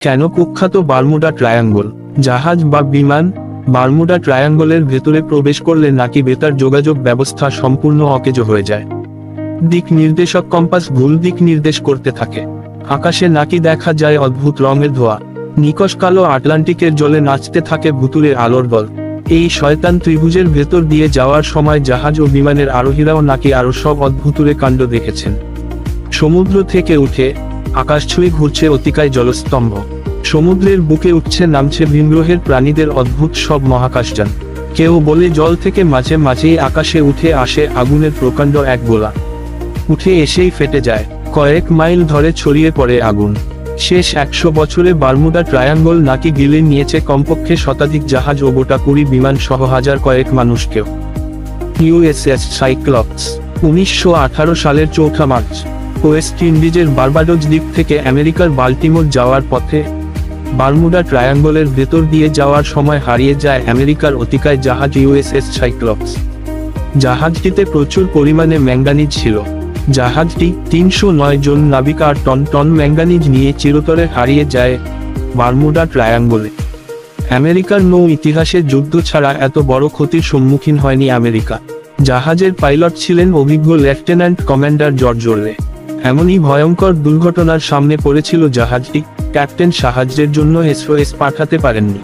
কেন কুখ্যাত Bermuda triangle? জাহাজ বা বিমান? বারমুডা ট্রায়াঙ্গলের ভেতরে প্রবেশ করলে নাকি বেতার যোগাযোগ ব্যবস্থা সম্পূর্ণ অকেজো হয়ে যায়। দিক নির্দেশক কম্পাস ভুল দিক নির্দেশ করতে থাকে। আকাশে নাকি দেখা যায় অদ্ভুত রঙের ধোয়া। নিকশ কালো আটলান্টিকের জলে নাচতে থাকে ভুতুরে আলোর দল এই শয়তান ত্রিভুজের ভেতর দিয়ে যাওয়ার সময় জাহাজ ও বিমানের আরোহীরাও নাকি আরও সব অদ্ভুতুরে কাণ্ড দেখেছেন। সমুদ্র থেকে উঠে আকাশ ছুঁয়ে ঘুরছে অতিকায় জলস্তম্ভ। সমুদ্রের বুকে উঠছে নামছে ভিনগ্রহের প্রাণীদের অদ্ভুত সব মহাকাশযান। কেউ বলে জল থেকে মাঝে মাঝেই আকাশে উঠে আসে আগুনের প্রকাণ্ড এক গোলা। উঠে এসেই ফেটে যায়। কয়েক মাইল ধরে ছড়িয়ে পড়ে আগুন। শেষ একশো বছরে বারমুডা ট্রায়াঙ্গল নাকি গিলে নিয়েছে কমপক্ষে শতাধিক জাহাজ ও গোটা কুড়ি বিমান সহ হাজার কয়েক মানুষকেও। ইউএসএস সাইক্লপস, উনিশশো আঠারো সালের চৌঠা মার্চ। ওয়েস্ট ইন্ডিজের বার্বাডোজ দ্বীপ থেকে আমেরিকার বাল্টিমোর যাওয়ার পথে বারমুডা ট্রায়াঙ্গলের ভেতর দিয়ে যাওয়ার সময় হারিয়ে যায় আমেরিকার অতিকায় জাহাজ ইউএসএস সাইক্লপস। জাহাজটিতে প্রচুর পরিমাণে ম্যাঙ্গানিজ ছিল। জাহাজটি তিনশো নয় জন নাবিক আর টন টন ম্যাঙ্গানিজ নিয়ে চিরতরে হারিয়ে যায় বারমুডা ট্রায়াঙ্গলে। আমেরিকার নৌ ইতিহাসে যুদ্ধ ছাড়া এত বড় ক্ষতির সম্মুখীন হয়নি আমেরিকা। জাহাজের পাইলট ছিলেন অভিজ্ঞ লেফটেন্যান্ট কমান্ডার জর্জ এমনই ভয়ঙ্কর দুর্ঘটনার সামনে পড়েছিল জাহাজটি ক্যাপ্টেন সাহায্যের জন্য এসওএস পাঠাতে পারেননি।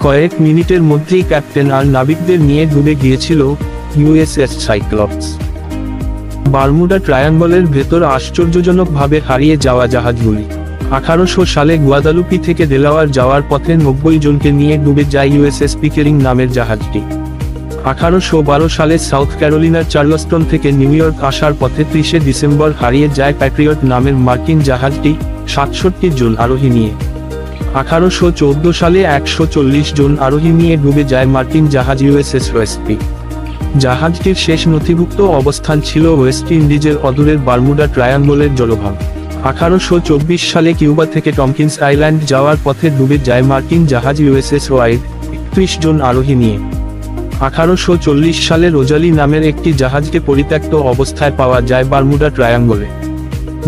কয়েক মিনিটের মধ্যেই ক্যাপ্টেন আর নাবিকদের নিয়ে ডুবে গিয়েছিল ইউএসএস সাইক্লপস। বারমুডা ট্রায়াঙ্গলের ভেতর আশ্চর্যজনকভাবে হারিয়ে যাওয়া জাহাজগুলি। আঠারোশো সালে গুয়াদালুপি থেকে দেলাওয়ার যাওয়ার পথে নব্বই জনকে নিয়ে ডুবে যায় ইউএসএস পিকেরিং নামের জাহাজটি। আঠারোশো বারো সালে সাউথ ক্যারোলিনার চার্লস্টন থেকে নিউ ইয়র্ক আসার পথে ত্রিশে ডিসেম্বর হারিয়ে যায় প্যাট্রিয়ট নামের মার্কিন জাহাজটি সাতষট্টি জন আরোহী নিয়ে। আঠারোশো চোদ্দ সালে একশো চল্লিশ জন আরোহী নিয়ে ডুবে যায় মার্কিন জাহাজ ইউএসএস ওয়েস্টপি জাহাজটির শেষ নথিভুক্ত অবস্থান ছিল ওয়েস্ট ইন্ডিজের অদূরের বারমুডা ট্রায়াঙ্গলের জলভাগ। আঠারোশো চব্বিশ সালে কিউবা থেকে টমকিন্স আইল্যান্ড যাওয়ার পথে ডুবে যায় মার্কিন জাহাজ ইউএসএস ওয়াইড, একত্রিশ জন আরোহী নিয়ে। আঠারোশো চল্লিশ সালে রোজালি নামের একটি জাহাজকে পরিত্যক্ত অবস্থায় পাওয়া যায় বারমুডা ট্রায়াঙ্গলে।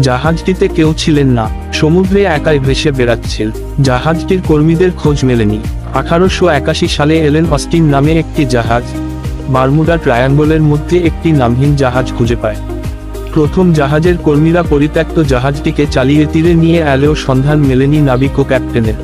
জাহাজটিতে কেউ ছিলেন না, সমুদ্রে একাই ভেসে বেড়াচ্ছিল। জাহাজটির কর্মীদের খোঁজ মেলেনি। আঠারোশো একাশি সালে এলেন অস্টিন নামে একটি জাহাজ। বারমুডা ট্রায়াঙ্গলের মধ্যে একটি নামহীন জাহাজ খুঁজে পায়। প্রথম জাহাজের কর্মীরা পরিত্যক্ত জাহাজটিকে চালিয়ে তীরে নিয়ে এলেও সন্ধান মেলেনি নাবিক ও ক্যাপ্টেনের।